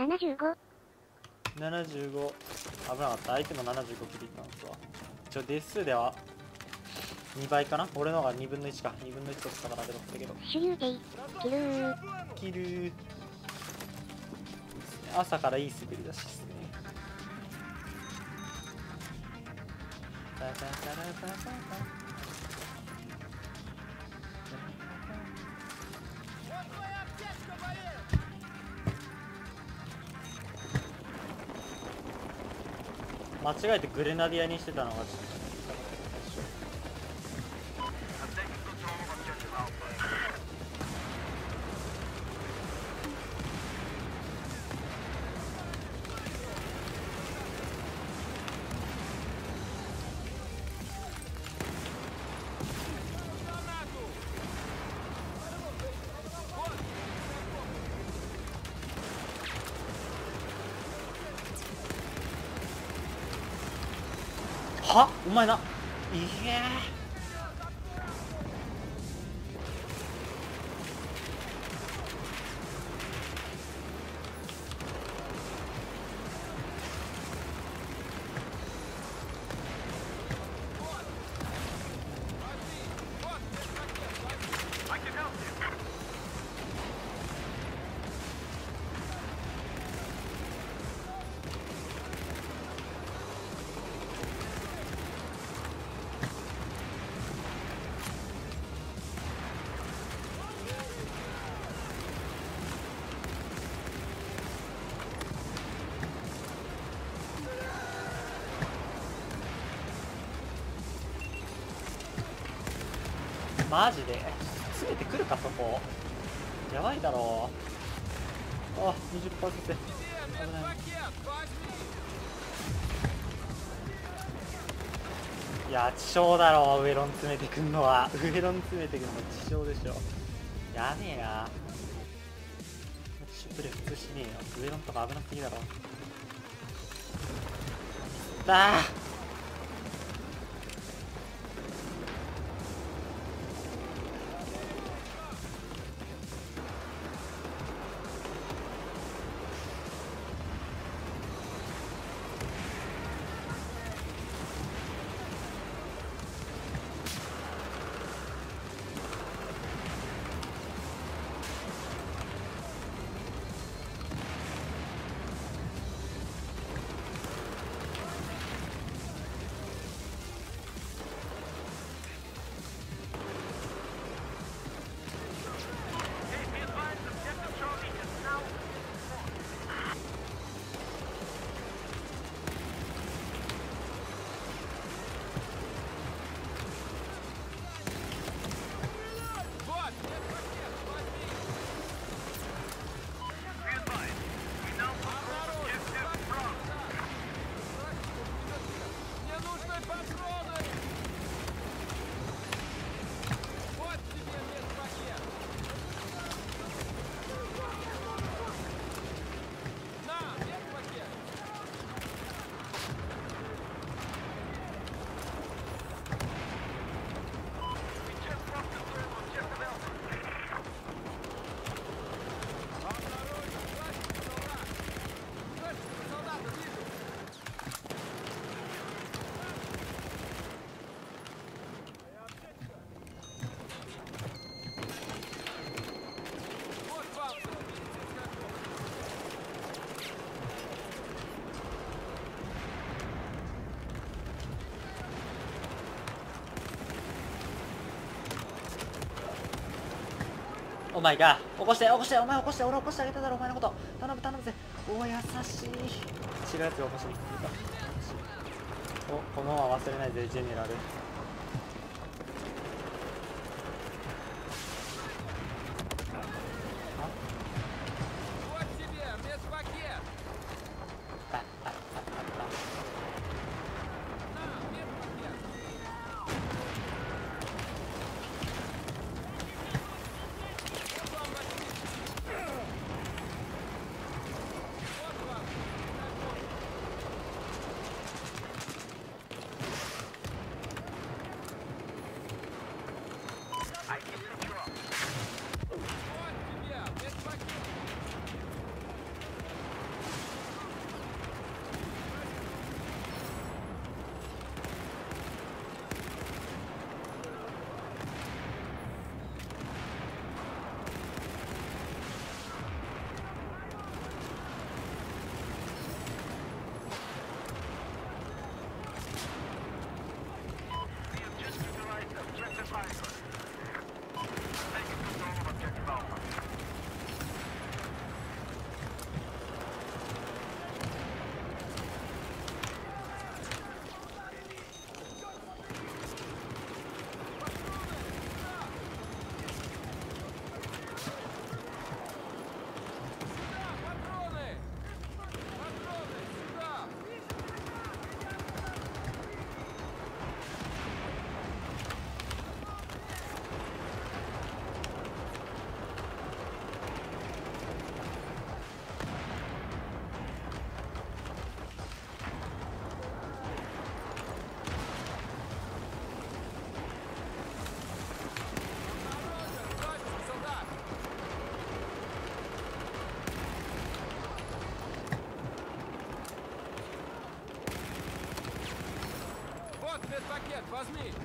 75 75危なかった。相手も75キルいったんですわ。一応デ数では2倍かな？俺の方が2分の1か。2分の1としたからだったけど。手榴弾キルー。キルー。朝からいい滑り出しですね。タタタラタタタ間違えてグレナディアにしてたのがちょっとは？お前な。いえ。マジで？詰めてくるかそこ？やばいだろ。うあ20%危ない。いや地上だろうウエロン詰めてくんのは。ウエロン詰めてくんの地上でしょ。やべえなシュプレ普通しねえよ。ウエロンとか危なすぎだろ。だあお前が起こして起こしてお前起こして俺起こしてあげただろお前のこと。頼む頼むぜ。お優しい。違うやつが起こしに来てた。おこのまま忘れないぜジェネラル。Нет, возьми!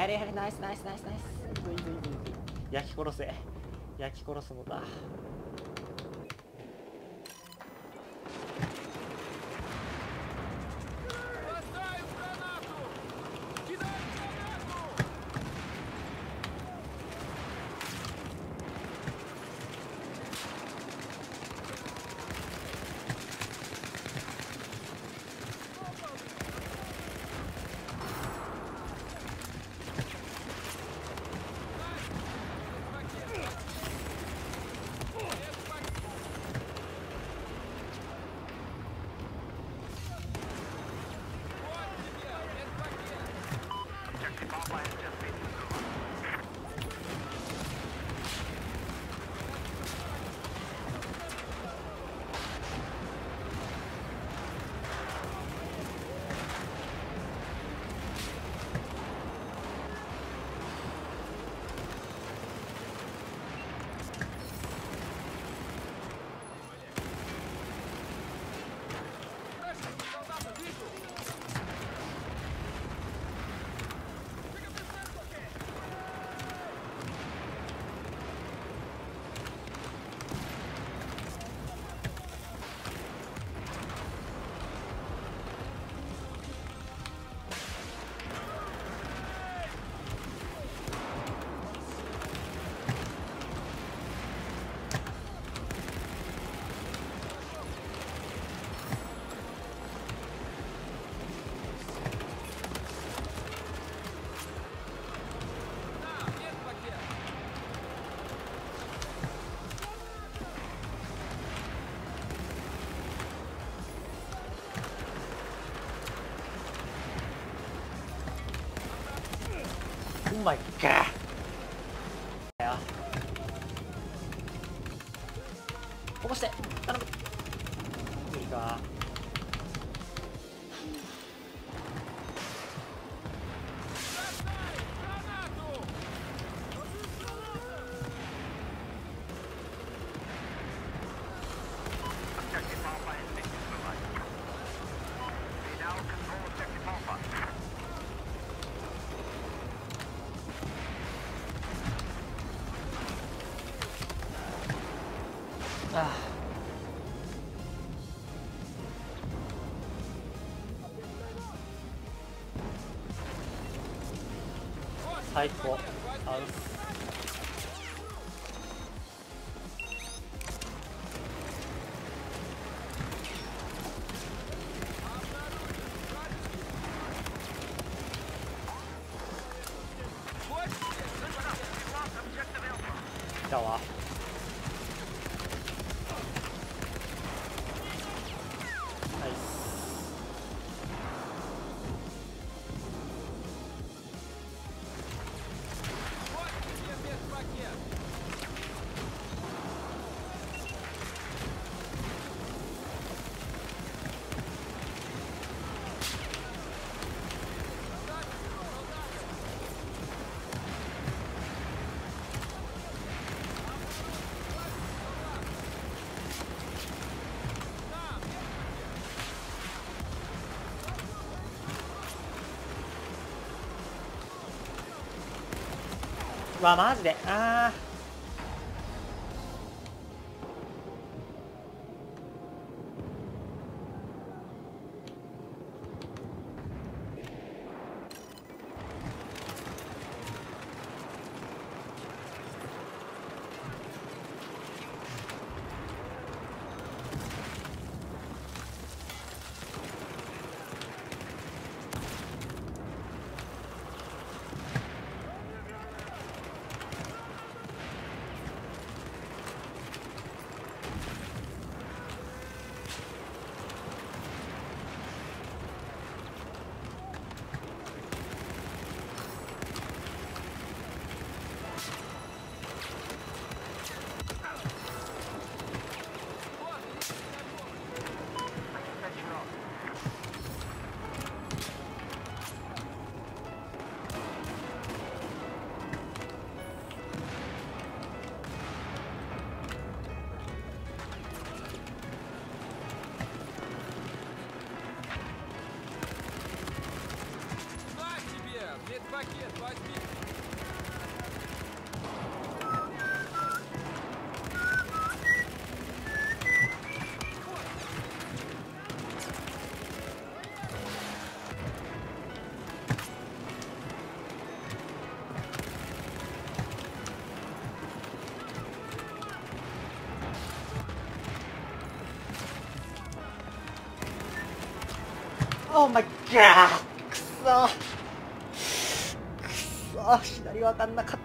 やれやれナイスナイスナイスナイス。いいぞいいぞいいぞ焼き殺せ。焼き殺すのだ Okay. あ最高。わマジで。あー。オーマイガーくそ。くそ。左わかんなかっ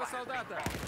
Leva soldata!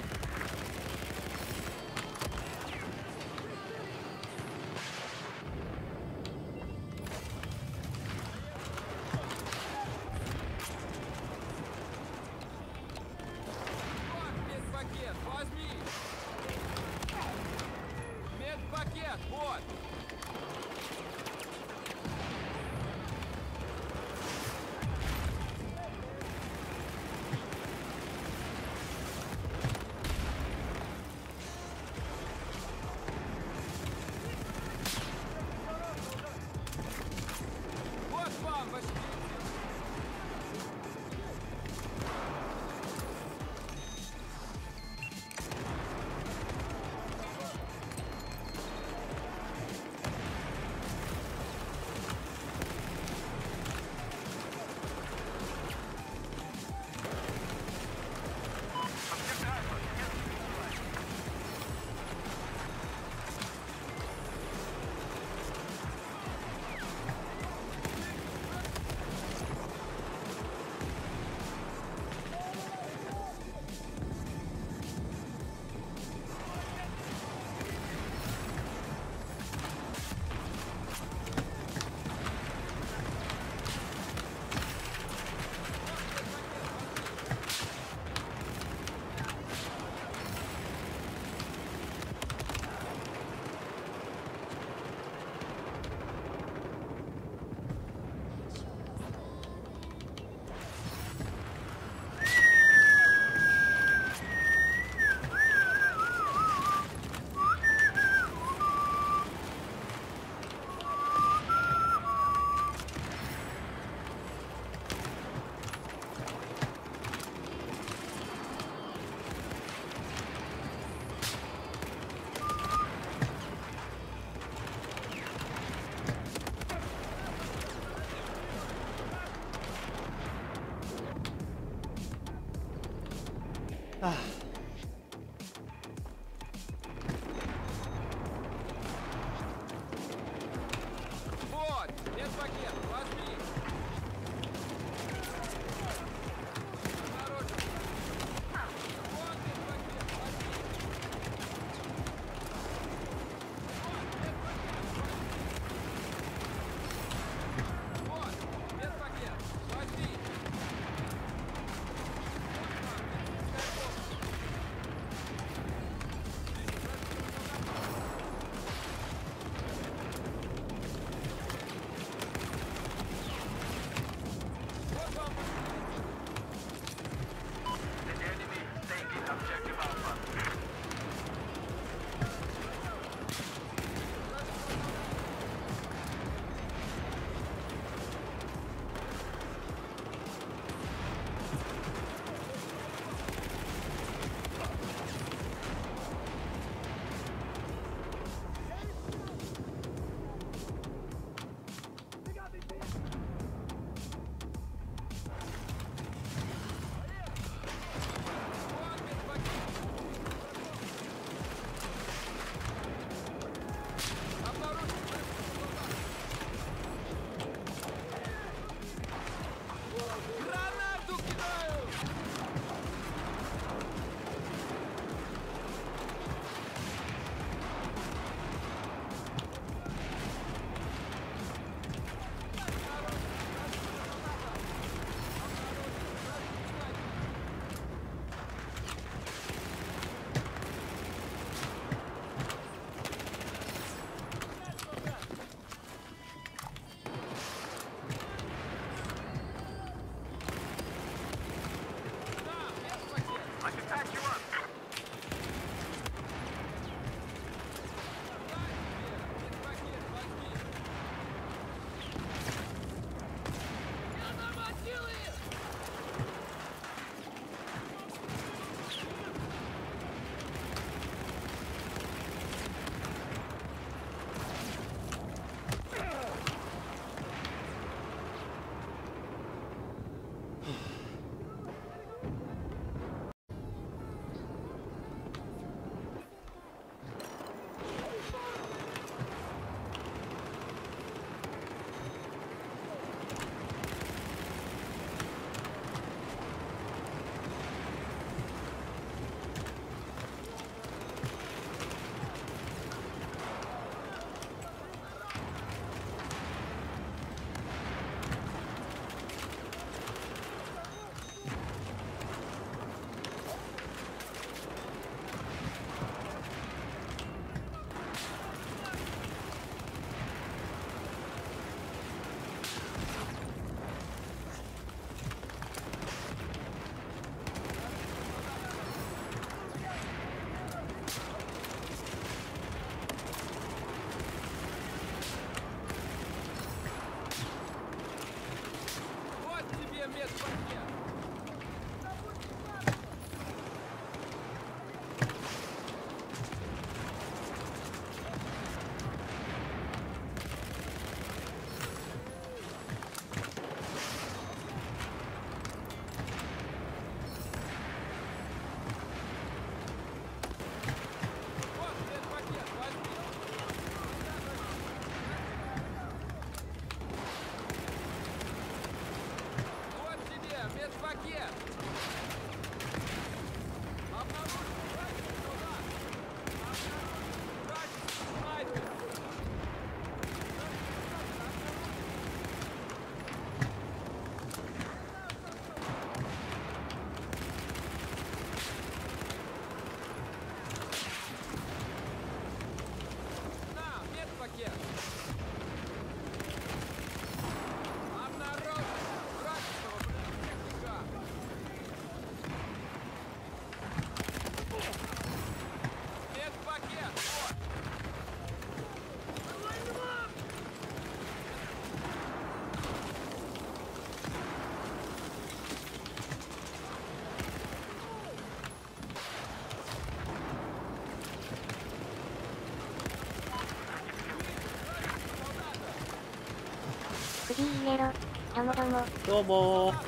イエロどうもどうも。どうも。いらっ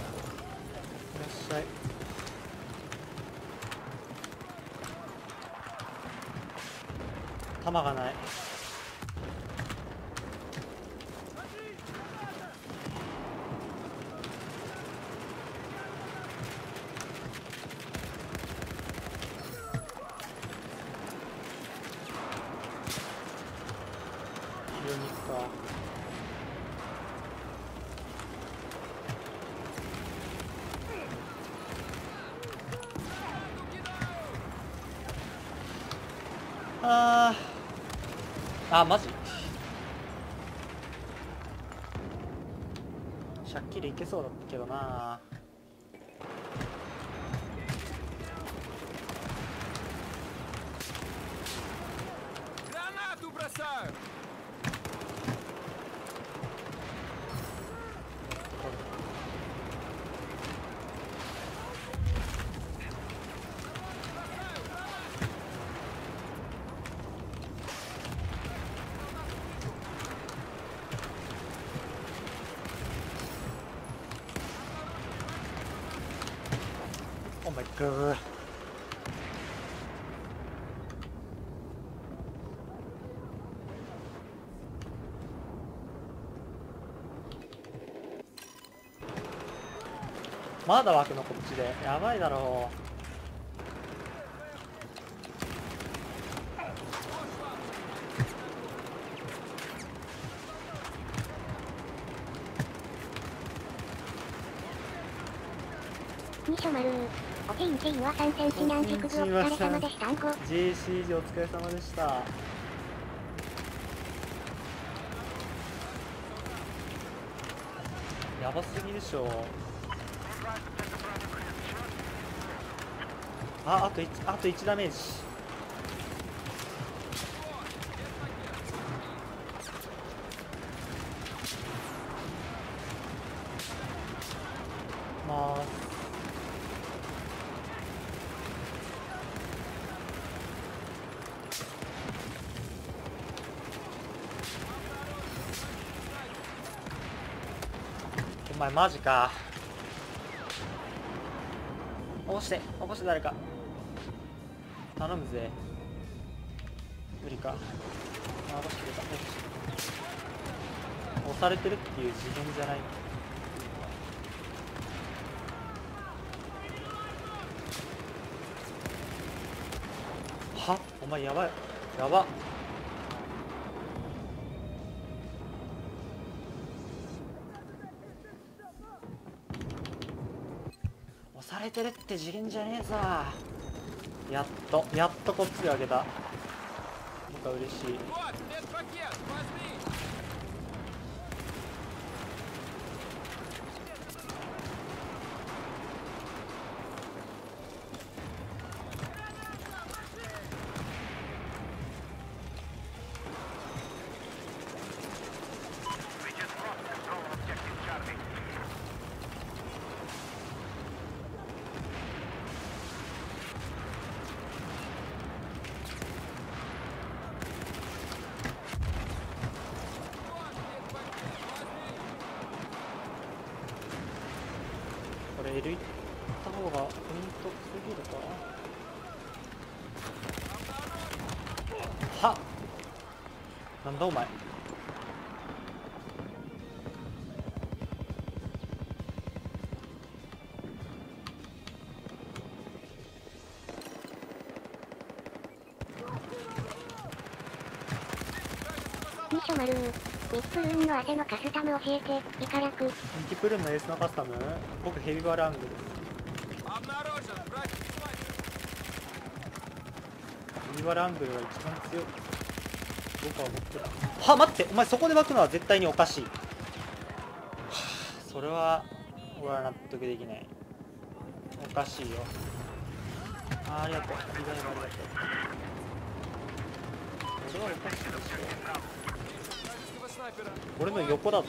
しゃい。弾がない。あマジ？シャッキリいけそうだったけどな「Oh my god まだ湧くのこっちでやばいだろうショマルー。お天気は参戦避難熟部お疲れ様でしたんご。う JCG お疲れ様でしたやばすぎでしょああと1あと1ダメージまあお前マジか。起こして起こして誰か。頼むぜ。無理か。あ起こしてくれた。よし押されてるっていう次元じゃない。は？お前やばい。やば。てるって次元じゃねえぞ。やっとやっとこっちで開けた。なんか嬉しい。ミショマルー。ミップルーンの汗のカスタム教えて、イカラク。ミキプルーンのエースのカスタム僕ヘビバラングです。ヘビバラングルが一番強い。僕は思ってた。は、待って、お前そこで湧くのは絶対におかしい。はあ、それは、俺は納得できない。おかしいよ。あありがとう。ありがとありがとう。すごおかしいですよ。俺の横だぞ。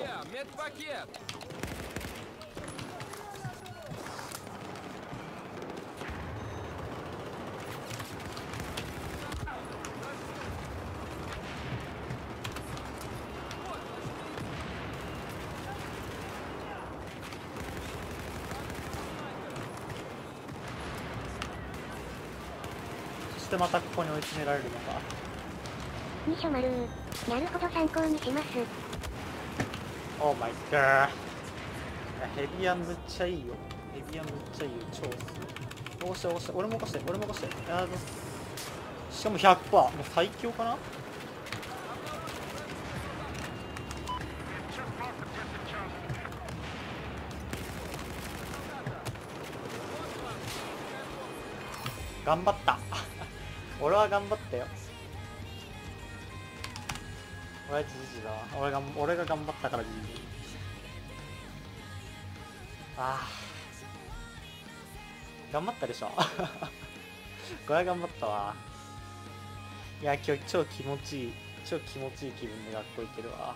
そしてまたここに追い詰められるのか。2所丸なるほど参考にします。オーマイガーヘビアンむっちゃいいよヘビアンむっちゃいいよ超好き押して押して俺も押して俺も押して。あーどしかも100%もう最強かな？頑張った。俺は頑張ったよ。俺はじじだ。俺が俺が頑張ったからじじあー。頑張ったでしょ。これは頑張ったわ。いや今日超気持ちいい。超気持ちいい気分で学校行けるわ。